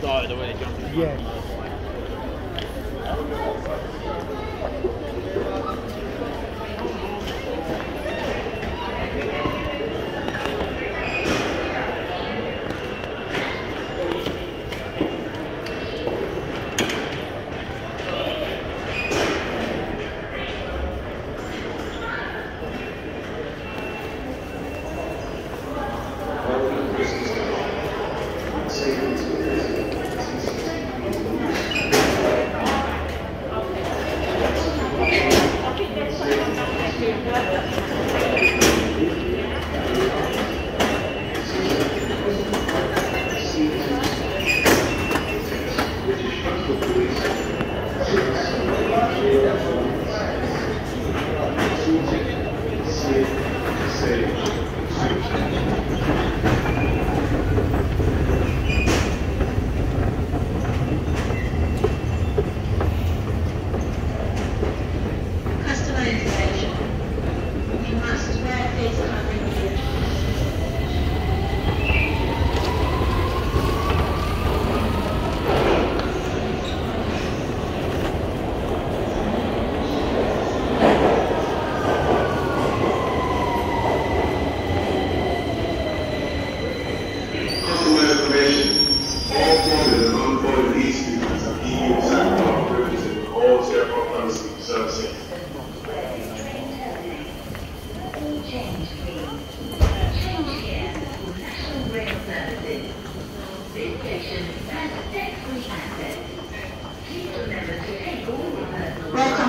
die the way they jumped. Yeah.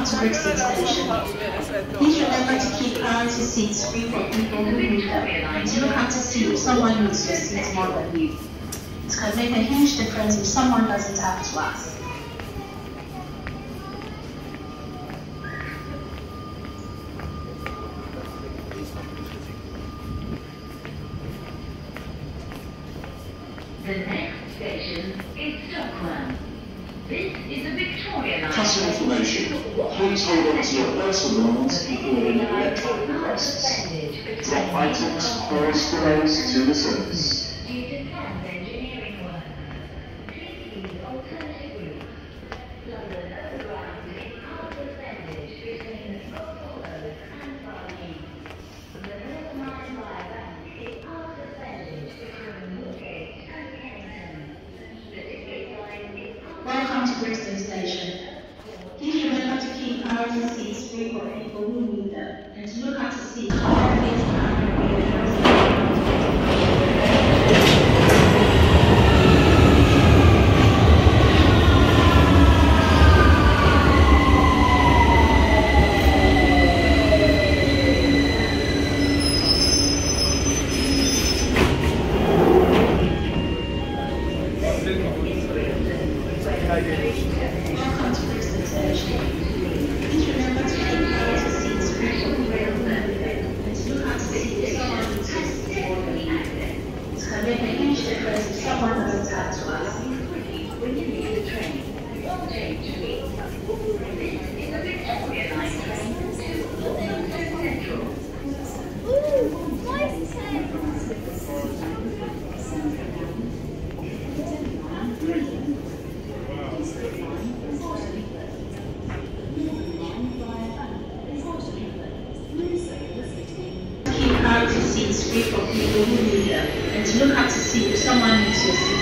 To. Please remember to keep priority seats free for people who need them and to look out to see if someone needs your seat more than you. It can make a huge difference if someone doesn't have to ask. The next station is Stockwell. This is a. Customer information. Please hold on to your personal belongings including electronic devices. Drop items or sprays to the service. Brixton Station. Please remember to keep priority seats free for people who need them and to look out to see if everything's Welcome to Brixton Station. Please remember to keep priority seats free for rail services and to look out to see if someone needs your seat more than access. It can make a huge someone to ask. When you the train, don't change please. This is a Victoria Line train to London Central. Keep priority seats free for and to look out to see if someone needs your